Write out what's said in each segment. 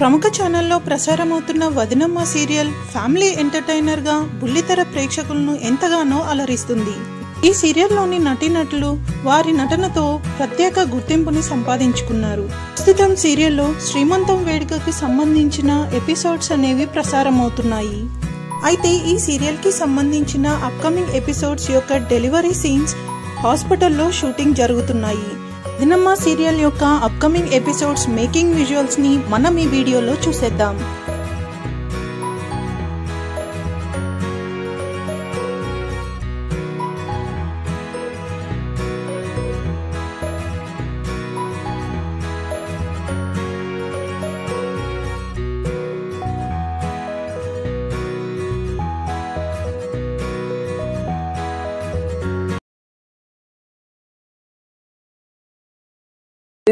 ప్రముఖ ఛానల్లో ప్రసారమవుతున్న వదినమ్మ సీరియల్ ఫ్యామిలీ ఎంటర్టైనర్గా బుల్లితెర ప్రేక్షకులను ఎంతగానో అలరిస్తుంది. ఈ సీరియల్లోని నటీనటులు వారి నటనతో ప్రత్యేక గుర్తింపుని సంపాదించుకున్నారు. ప్రస్తుతం సీరియల్లో శ్రీమంతం వేడుకకి సంబంధించిన ఎపిసోడ్స్ అనేవి ప్రసారమవుతున్నాయి. అయితే ఈ సీరియల్కి సంబంధించిన అప్కమింగ్ ఎపిసోడ్స్ యొక్క డెలివరీ సీన్స్ హాస్పిటల్లో షూటింగ్ జరుగుతున్నాయి. దినమ్మ సీరియల్ యొక్క అప్కమింగ్ ఎపిసోడ్స్ మేకింగ్ విజువల్స్ని మనం ఈ వీడియోలో చూసేద్దాం.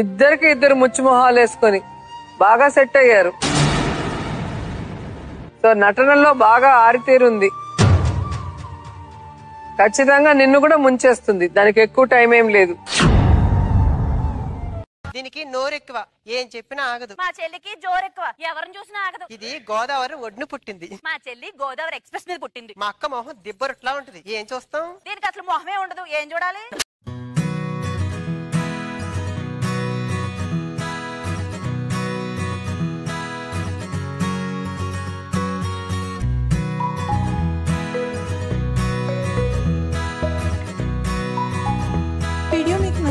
ఇద్దరికి ఇద్దరు ముచ్చు మొహాలు వేసుకొని బాగా సెట్ అయ్యారు. సో నటనలో బాగా ఆరితేరుంది. ఖచ్చితంగా నిన్ను కూడా ముంచేస్తుంది. దానికి ఎక్కువ టైం ఏం లేదు. దీనికి నోరెక్కువ. ఏం చెప్పినా ఆగదు. మా చెల్లికి జోరెక్కువ. ఎవరిని చూసినా ఆగదు. ఇది గోదావరి ఒడ్డున పుట్టింది. మా చెల్లి గోదావరి ఎక్స్ప్రెస్ మీద పుట్టింది. మా అక్క మొహం దిబ్బరొట్లా ఉంటది. ఏం చూస్తాం? దీనికి అసలు మొహమే ఉండదు. ఏం చూడాలి?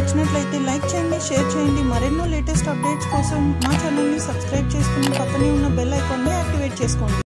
నచ్చినట్లయితే లైక్ చేయండి షేర్ చేయండి. మరెన్నో లేటెస్ట్ అప్డేట్స్ కోసం మా ఛానల్ని సబ్స్క్రైబ్ చేసుకుని పక్కనే ఉన్న బెల్ ఐకాన్ని యాక్టివేట్ చేసుకోండి.